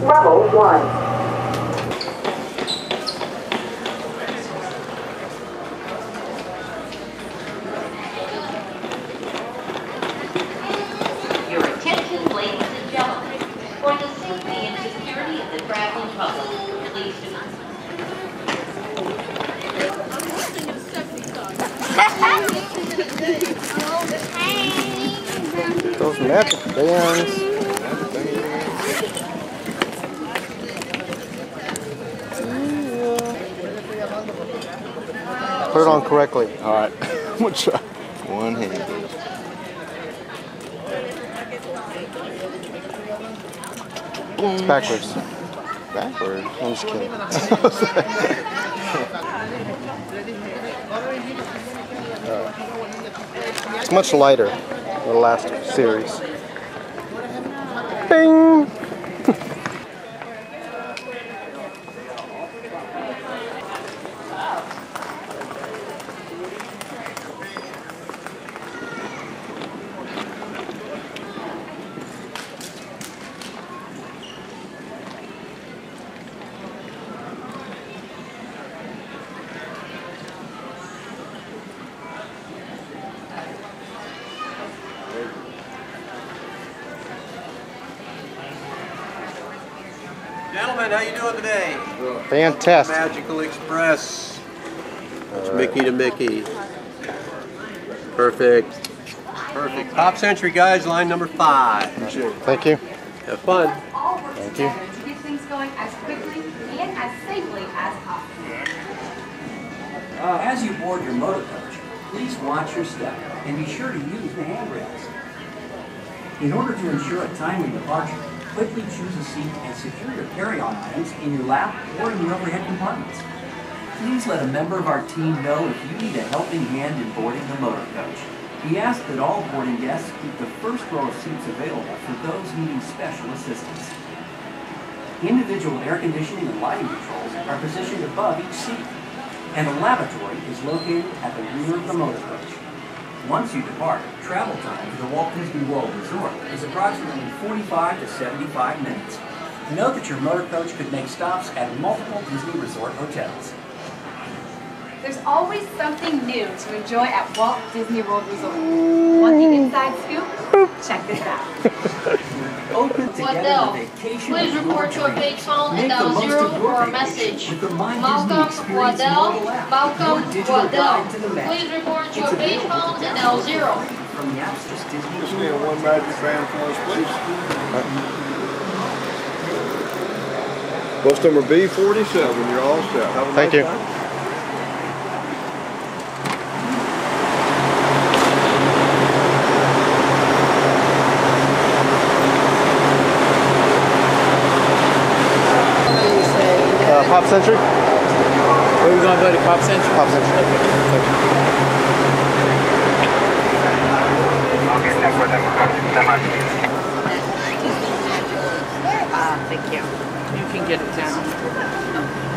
Level 1. Your attention, ladies and gentlemen, for the safety and security of the traveling public, please do not. Those magic bands. Put it on correctly. All right. I'm gonna try. One hand. It's backwards. Backwards. I'm just kidding. It's much lighter than the last series. Bing! Gentlemen, how you doing today? Fantastic. Magical Express. It's Mickey to Mickey. Perfect. Perfect. Pop Century guys, line number five. Thank you. Have fun. all work Thank you. to get things going as quickly and as safely as possible. Uh, as you board your motor coach, please watch your step and be sure to use the handrails. In order to ensure a timely departure, quickly choose a seat and secure your carry-on items in your lap or in your overhead compartments. Please let a member of our team know if you need a helping hand in boarding the motor coach. We ask that all boarding guests keep the first row of seats available for those needing special assistance. Individual air conditioning and lighting controls are positioned above each seat, and a lavatory is located at the rear of the motor coach. Once you depart, travel time to the Walt Disney World Resort is approximately 45 to 75 minutes. Note that your motor coach could make stops at multiple Disney Resort hotels. There's always something new to enjoy at Walt Disney World Resort. Want the inside scoop? Check this out. Open Waddell, the vacation please report to a dreams. page phone Make and dial zero for a message. with the My Disney Malcolm Experience Waddell, mobile Malcolm your Waddell, the Magic. please report to It's a page available phone to and dial zero. From the apps, just Disney. Just need one magic band for us, please. Customer B47, you're all set. Have a Thank nice you. time. Uh, Pop Century? Where we gonna go to Pop Century? Pop Century. Uh, thank you. You can get it down.